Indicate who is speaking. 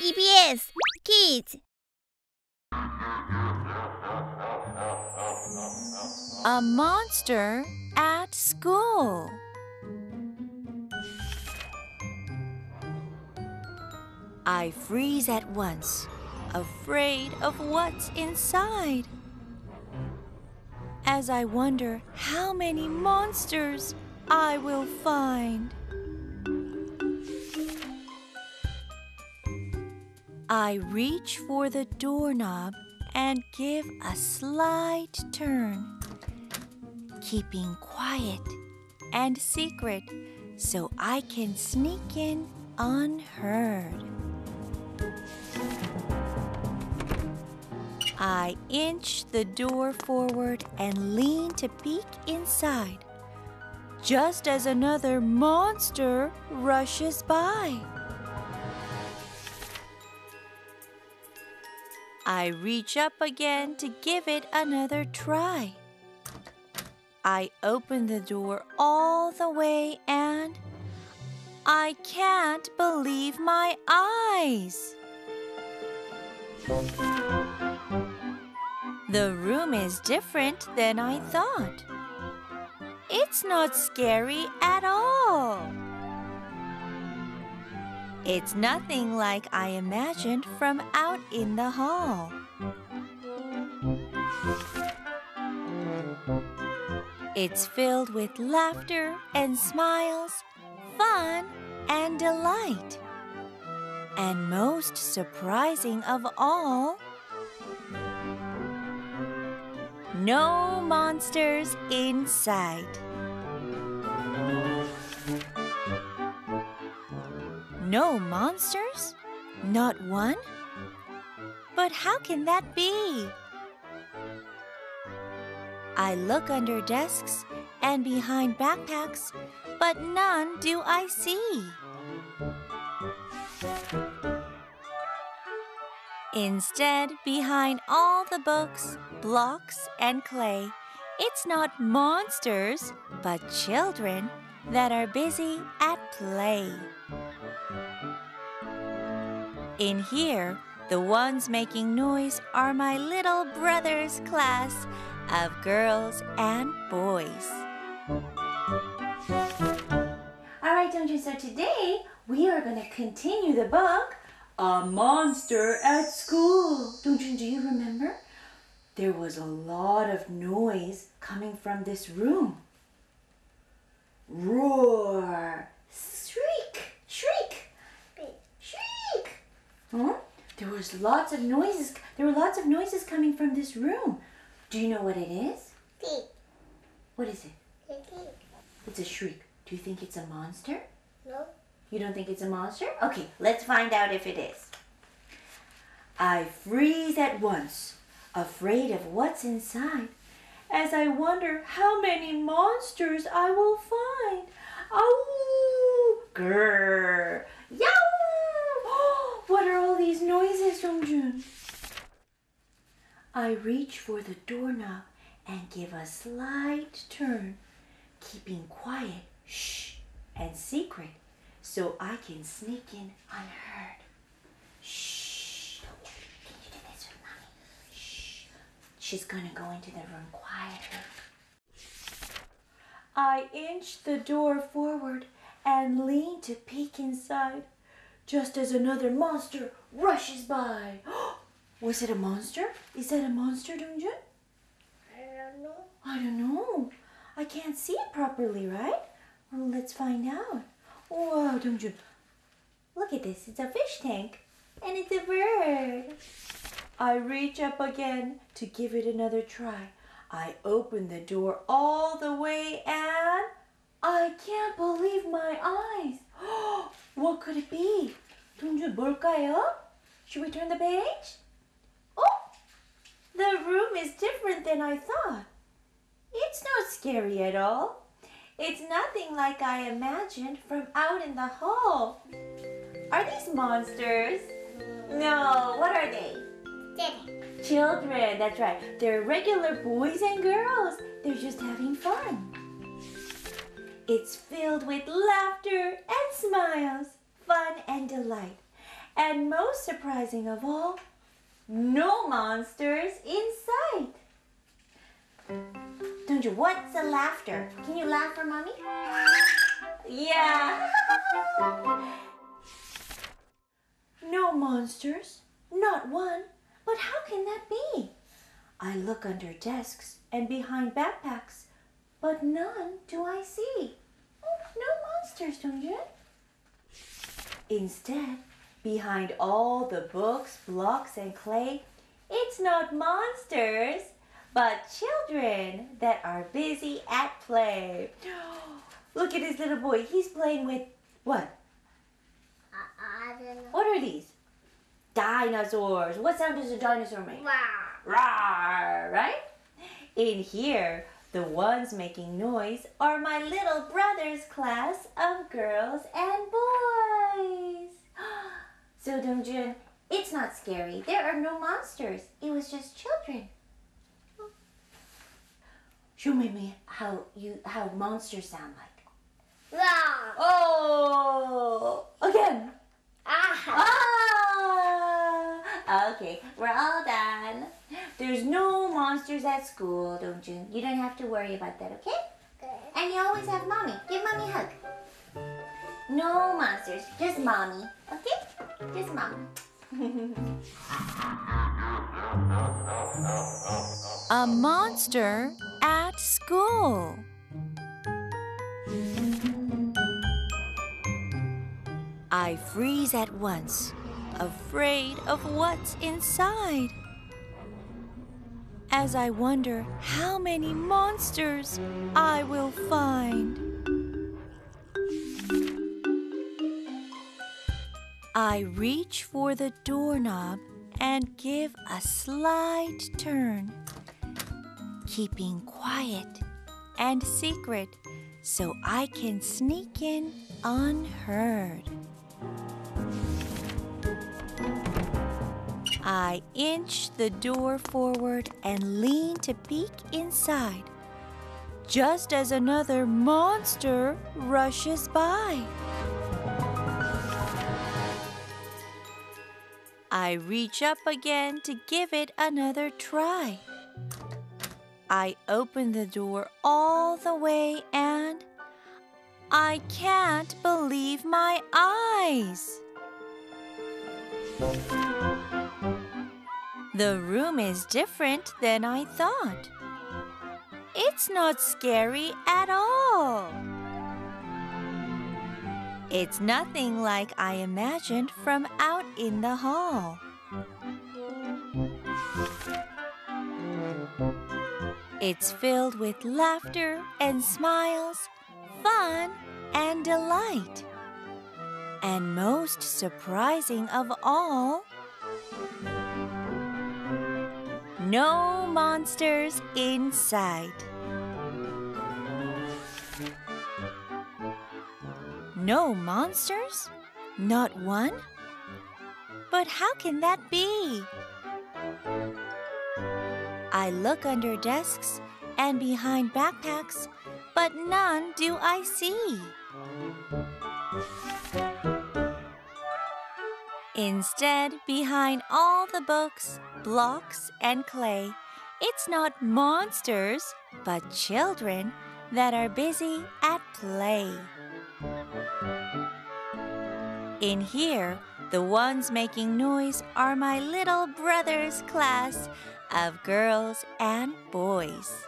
Speaker 1: EBS Kids
Speaker 2: A monster at school. I freeze at once, afraid of what's inside. As I wonder how many monsters I will find. I reach for the doorknob and give a slight turn, keeping quiet and secret so I can sneak in unheard. I inch the door forward and lean to peek inside, just as another monster rushes by. I reach up again to give it another try. I open the door all the way and I can't believe my eyes. The room is different than I thought. It's not scary at all. It's nothing like I imagined from out in the hall. It's filled with laughter and smiles, fun and delight. And most surprising of all, no monsters in sight. No monsters? Not one? But how can that be? I look under desks and behind backpacks, but none do I see. Instead, behind all the books, blocks, and clay, it's not monsters, but children that are busy at play. In here, the ones making noise are my little brother's class of girls and boys.
Speaker 3: All right, Dongjun, so today we are going to continue the book, A Monster at School. Dongjun, do you remember? There was a lot of noise coming from this room. Roar, shriek, shriek. Huh? There was lots of noises. There were lots of noises coming from this room. Do you know what it is? What is it? It's a shriek. Do you think it's a monster?
Speaker 1: No.
Speaker 3: You don't think it's a monster? Okay, let's find out if it is. I freeze at once, afraid of what's inside, as I wonder how many monsters I will find. Ow! Grrr! Yow! What are all these I reach for the doorknob and give a slight turn, keeping quiet, shh, and secret, so I can sneak in unheard. Shh. Can you do this with mommy? Shh. She's gonna go into the room quietly. I inch the door forward and lean to peek inside, just as another monster rushes by. Was it a monster? Is that a monster, Dongjun?
Speaker 1: I don't know.
Speaker 3: I don't know. I can't see it properly, right? Well, let's find out. Wow, Dongjun. Look at this. It's a fish tank. And it's a bird. I reach up again to give it another try. I open the door all the way and I can't believe my eyes. what could it be? Dongjun, 뭘까요? Should we turn the page? Oh, the room is different than I thought. It's not scary at all. It's nothing like I imagined from out in the hall. Are these monsters? No, what are they?
Speaker 1: Daddy.
Speaker 3: Children, that's right. They're regular boys and girls. They're just having fun. It's filled with laughter and smiles, fun and delight. And most surprising of all, no monsters in sight. Don't you? What's the laughter? Can you laugh for mommy? Yeah. no monsters. Not one. But how can that be? I look under desks and behind backpacks, but none do I see. Oh, no monsters, don't you? Instead, behind all the books, blocks, and clay, it's not monsters, but children that are busy at play. Look at this little boy. He's playing with what?
Speaker 1: I, I don't know.
Speaker 3: What are these? Dinosaurs. What sound does a dinosaur make?
Speaker 1: Wow.
Speaker 3: Rawr, right? In here, the ones making noise are my little brother's class of girls and boys. So, Dongjun, it's not scary. There are no monsters. It was just children. Show me how you how monsters sound like.
Speaker 1: Wow.
Speaker 3: Oh, again.
Speaker 1: Ah.
Speaker 3: Ah, okay, we're all done. There's no monsters at school, don't you? You don't have to worry about that, okay? And you always have mommy. Give mommy a hug. No monsters, just mommy, okay? Just mommy.
Speaker 2: A monster at school. I freeze at once, afraid of what's inside. As I wonder how many monsters I will find. I reach for the doorknob and give a slight turn, keeping quiet and secret so I can sneak in unheard. I inch the door forward and lean to peek inside, just as another monster rushes by. I reach up again to give it another try. I open the door all the way and I can't believe my eyes. The room is different than I thought. It's not scary at all. It's nothing like I imagined from out in the hall. It's filled with laughter and smiles, fun and delight. And most surprising of all, no monsters in sight. No monsters? Not one? But how can that be? I look under desks and behind backpacks, but none do I see. Instead, behind all the books, blocks, and clay, it's not monsters, but children that are busy at play. In here, the ones making noise are my little brother's class of girls and boys.